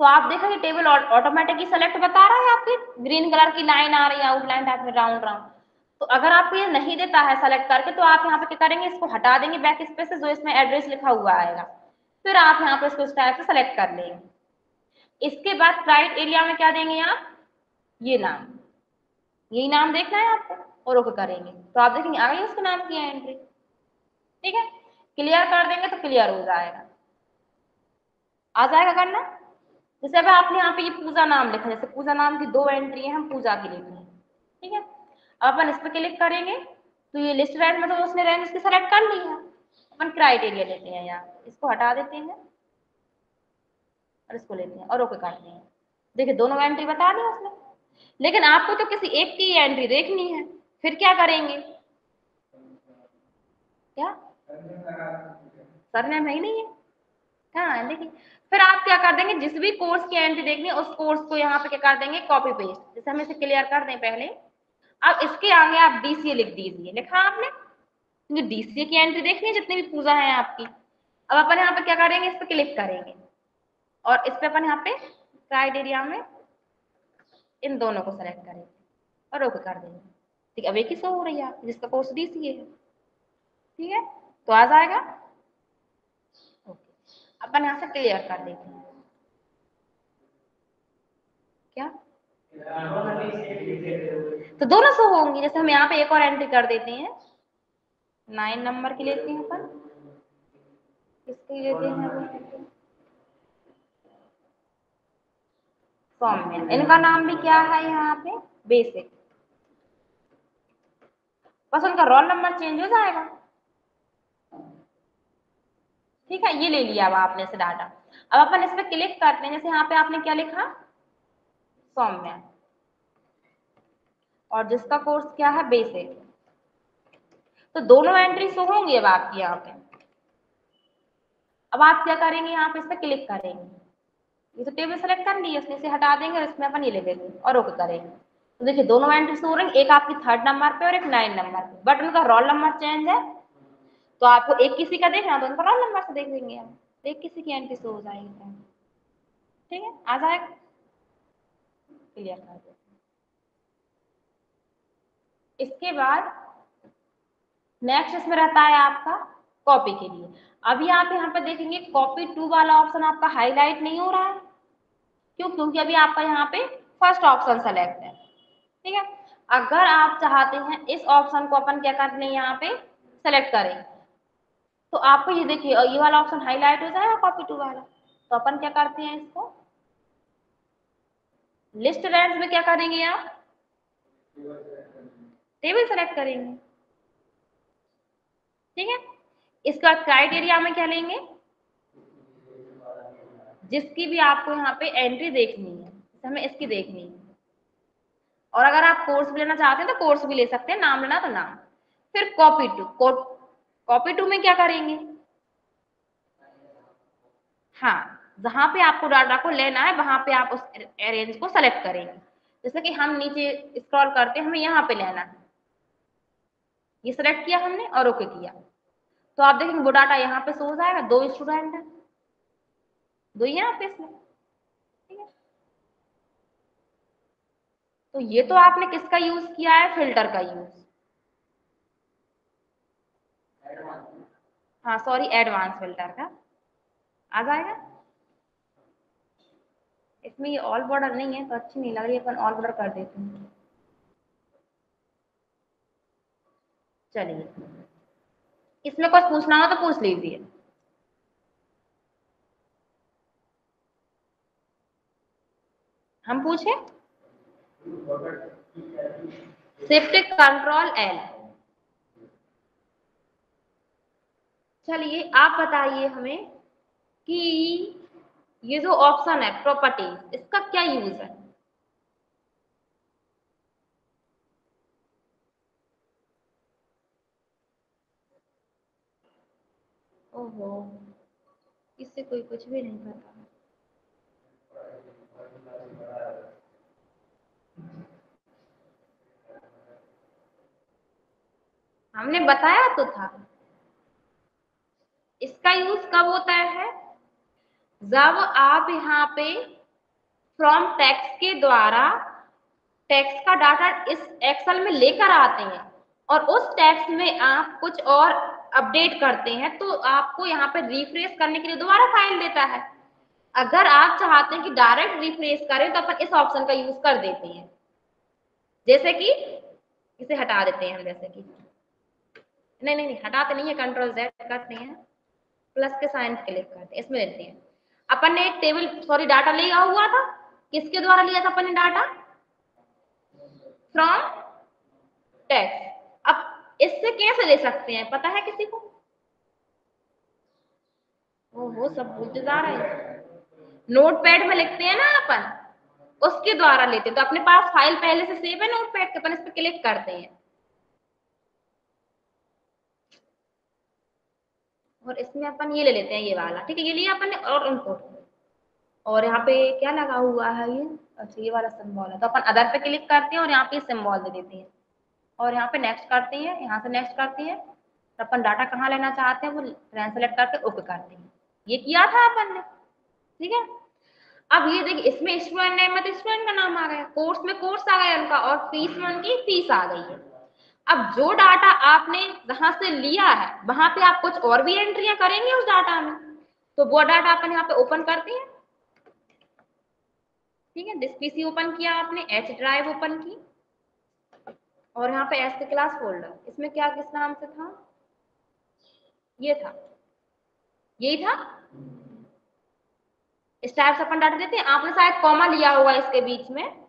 तो आप देखेंगे टेबल ऑटोमेटिकली सेलेक्ट बता रहा है आपकी। ग्रीन कलर की लाइन आ रही है आउटलाइन टाइप में राउंड राउंड तो अगर आपको ये नहीं देता है सेलेक्ट करके तो आप यहाँ पे क्या करेंगे, इसको हटा देंगे बैक स्पेस से, जो इसमें एड्रेस लिखा हुआ आएगा। फिर आप यहाँ पे इसको इस टाइप से सेलेक्ट कर लेंगे। इसके बाद राइट एरिया में क्या देंगे आप? ये नाम। यही नाम देखना है आपको, और ओके करेंगे। तो आप देखेंगे, आ गई उसके नाम की एंट्री ठीक है? क्लियर कर देंगे तो क्लियर हो जाएगा। आ जाएगा करना? जैसे अब आपने यहाँ पे ये पूजा नाम लिखा, जैसे पूजा नाम की दो एंट्री है, हम पूजा की है ठीक है? अब अपन इस पर क्लिक करेंगे तो ये लिस्ट रेंज में तो उसने रेंज इसकी सेलेक्ट कर ली है। अपन क्राइटेरिया लेते हैं यहाँ, इसको हटा देते हैं और इसको लेते हैं, और ओके करते हैं। देखिए, दोनों एंट्री बता दें उसने। लेकिन आपको तो किसी एक की एंट्री देखनी है, फिर क्या करेंगे? क्या? सरनेम है ही नहीं है। हाँ देखिए फिर आप क्या कर देंगे, जिस भी कोर्स की एंट्री देखनी उस कोर्स को यहाँ पे क्या कर देंगे कॉपी पेस्ट जैसे हम इसे क्लियर कर दें पहले, अब इसके आगे आप डीसीए लिख दीजिए। लिखा आपने? क्योंकि डीसीए की एंट्री देखनी है, जितनी भी पूजा है आपकी। अब अपन यहाँ पे क्या करेंगे, इस पर क्लिक करेंगे। और इस पर अपन यहाँ पे क्राइटेरिया में इन दोनों को सेलेक्ट करेंगे और ओके कर देंगे। ठीक है, अब एक ही सो हो रही है आपकी जिसका कोर्स डीसीए है। ठीक है? तो आ जाएगा। अपन यहाँ से क्लियर कर देते हैं। क्या? तो दोनों शो होंगी, जैसे हम यहाँ पे एक और एंट्री कर देते हैं। नाइन नंबर की लेते हैं अपन। किसकी लेते हैं सौम्य इनका नाम भी क्या है यहाँ पे? बेसिक बस उनका रोल नंबर चेंज हो जाएगा। ठीक है, ये ले लिया अब आपने से डाटा अब अपन इस पर क्लिक करते हैं, जैसे यहाँ पे आपने क्या लिखा? सौम्य और जिसका कोर्स क्या है? बेसिक तो दोनों एंट्री शो होंगी अब आपकी यहाँ पे। अब आप क्या करेंगे? यहाँ पे इस पर क्लिक करेंगे। ये तो टेबल सेलेक्ट कर ली उसने इसे हटा देंगे और इसमें अपन ये ले लेंगे और ओके करेंगे। तो देखिए, दोनों एंट्री शो हो रही एक आपकी थर्ड नंबर पे और एक नाइन नंबर पे। बट उनका रोल नंबर चेंज है। तो आपको एक किसी का देखना तो उनका रोल नंबर से देख देंगे हम। एक किसी की एंट्री शो हो जाएगी। ठीक है? आ जाएगा क्लियर कर देते इसके बाद नेक्स्ट इसमें रहता है आपका कॉपी के लिए। अभी आप यहाँ पे देखेंगे कॉपी टू वाला ऑप्शन आपका हाईलाइट नहीं हो रहा है। क्यों? क्योंकि अभी आपका यहाँ पे फ़र्स्ट ऑप्शन सेलेक्ट है। ठीक है? अगर आप चाहते हैं इस ऑप्शन को अपन क्या करते हैं यहाँ पे सेलेक्ट करें? तो आपको ये देखिए, ये वाला ऑप्शन हाईलाइट हो जाएगा कॉपी टू वाला। तो अपन क्या करते हैं इसको? लिस्ट रेंज में क्या करेंगे आप? टेबल सेलेक्ट करेंगे। ठीक है? इसका क्राइटेरिया में क्या लेंगे? जिसकी भी आपको यहाँ पे एंट्री देखनी है। हमें इसकी देखनी है। और अगर आप कोर्स भी लेना चाहते हैं तो कोर्स भी ले सकते हैं। नाम लेना तो नाम। फिर कॉपी टू कॉपी टू में क्या करेंगे? हाँ जहाँ पे आपको डाटा को लेना है, वहाँ पे आप उस अरेंज को सेलेक्ट करेंगे। जैसे कि हम नीचे स्क्रॉल करते हैं, हमें यहाँ पे लेना है। ये सेलेक्ट किया हमने और ओके किया। तो आप देखेंगे वो डाटा यहाँ पे हो जाएगा दो स्टूडेंट है। दो ही यहाँ पे इसमें। तो ये तो आपने किसका यूज़ किया है? फ़िल्टर का यूज़ हाँ सॉरी एडवांस फ़िल्टर का। आ जाएगा? इसमें ये ऑल बॉर्डर नहीं है तो अच्छी नहीं लग रही, अपन ऑल बॉर्डर कर देते हैं। चलिए। इसमें कुछ पूछना हो तो पूछ लीजिए। हम पूछे? शिफ्ट कंट्रोल एल चलिए, आप बताइए हमें कि ये जो ऑप्शन है प्रॉपर्टी इसका क्या यूज़ है? ओहो, इससे कोई कुछ भी नहीं पता। हमने बताया तो था। इसका यूज़ कब होता है? जब आप यहाँ पे फ्रॉम टेक्स्ट के द्वारा टेक्स्ट का डाटा इस एक्सेल में लेकर आते हैं और उस टेक्स्ट में आप कुछ और अपडेट करते हैं तो आपको यहाँ पे रिफ्रेश करने के लिए दोबारा फ़ाइल देता है। अगर आप चाहते हैं कि डायरेक्ट रिफ्रेश करें तो अपन इस ऑप्शन का यूज़ कर देते हैं। जैसे कि इसे हटा देते हैं हम, जैसे कि नहीं नहीं नहीं, हटाते नहीं है कंट्रोल जेड करते हैं। प्लस के साइन क्लिक करते हैं, इसमें लेते हैं। अपन ने एक टेबल, सॉरी, डाटा लिया हुआ था। किसके द्वारा लिया था अपन ने डाटा? फ्रॉम टेक्स्ट अब इससे कैसे ले सकते हैं? पता है किसी को? ओहो, सब भूलते जा रहे हैं। नोटपैड में लिखते हैं ना अपन। उसके द्वारा लेते हैं। तो अपने पास फ़ाइल पहले से सेव है नोटपैड के। अपन इस पर क्लिक करते हैं। और इसमें अपन ये ले लेते हैं ये वाला। ठीक है, ये लिया अपन ने और इनपुट और यहाँ पे क्या लगा हुआ है ये? अच्छा ये वाला सिम्बॉल है। तो अपन अदर पे क्लिक करते हैं और यहाँ पे सिंबल दे देते हैं। और यहाँ पे नेक्स्ट करते हैं, यहाँ से नेक्स्ट करते हैं। तो अपन डाटा कहाँ लेना चाहते हैं, वो रैन सेलेक्ट करके ओके करते हैं। ये किया था अपन ने। ठीक है? अब ये देखिए इसमें स्टूडेंट नेम में तो स्टूडेंट का नाम आ गया। कोर्स में कोर्स आ गया उनका और फ़ीस में उनकी फ़ीस आ गई है। अब जो डाटा आपने जहाँ से लिया है, वहाँ पे आप कुछ और भी एंट्रियाँ करेंगे उस डाटा में? तो वो डाटा अपन यहाँ पे ओपन करते हैं। ठीक है डिस पीसी ओपन किया आपने, एच ड्राइव ओपन की, और यहाँ पे एस क्लास फोल्डर। इसमें क्या, किस नाम से था? ये था। यही था? इस टाइप से अपन डाटा देते हैं। आपने शायद कॉमा लिया होगा इसके बीच में।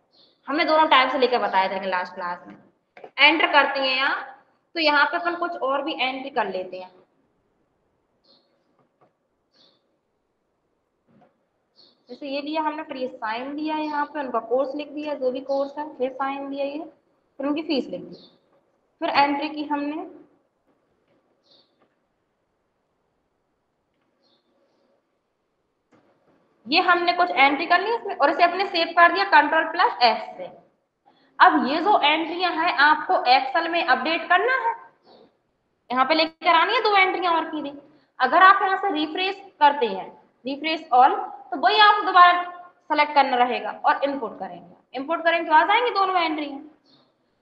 हमने दोनों टाइप से लेकर बताया था लास्ट क्लास में। एंटर करते हैं यहाँ तो यहाँ पे अपन कुछ और भी एंट्री कर लेते हैं। जैसे ये लिया हमने फिर ये साइन दिया यहाँ पे, उनका कोर्स लिख दिया, जो भी कोर्स है, फिर साइन दिया ये, फिर उनकी फ़ीस लिख दी। फिर एंट्री की हमने ये हमने कुछ एंट्री कर ली इसमें और इसे अपने सेव कर दिया कंट्रोल प्लस एस से। अब ये जो एंट्रियाँ हैं, आपको एक्सेल में अपडेट करना है। यहाँ पे लेकर आनी है दो एंट्रियाँ और की अगर आप यहाँ से रिफ्रेश करते हैं रिफ्रेश ऑल तो वही आप दोबारा सेलेक्ट करना रहेगा और इनपुट करेंगे। इनपुट करेंगे तो आ जाएँगे दोनों एंट्रियाँ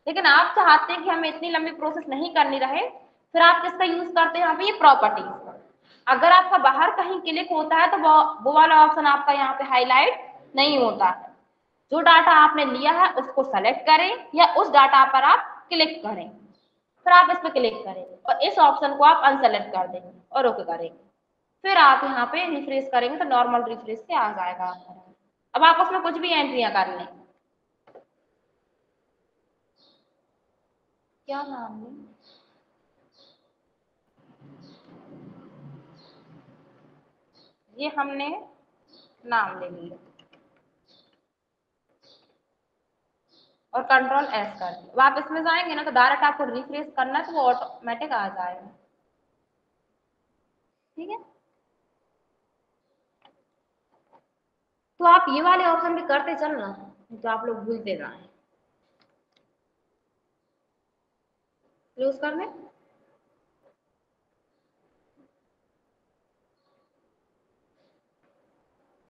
लेकिन आप चाहते हैं कि हमें इतनी लंबी प्रोसेस नहीं करनी रहे, फिर आप किसका यूज़ करते हैं? यहाँ पे ये प्रॉपर्टीज़ अगर आपका बाहर कहीं क्लिक होता है तो वो वो वाला ऑप्शन आपका यहाँ पे हाईलाइट नहीं होता। है जो डाटा आपने लिया है उसको सेलेक्ट करें या उस डाटा पर आप क्लिक करें। फिर आप इस पर क्लिक करें और इस ऑप्शन को आप अनसेलेक्ट कर देंगे और ओके करेंगे फिर आप यहाँ पे रिफ्रेश करेंगे तो नॉर्मल रिफ्रेश से आ जाएगा अब आप उसमें कुछ भी एंट्रियाँ कर लें। क्या नाम है? ये हमने नाम ले लिया। और कंट्रोल एस कर दिया। आप इसमें जाएँगे ना तो डायरेक्ट आपको रिफ्रेश करना तो वो ऑटोमेटिक आ जाएगा। ठीक है? तो आप ये वाले ऑप्शन भी करते चलना तो आप लोग भूलते जाए। क्लोज कर लें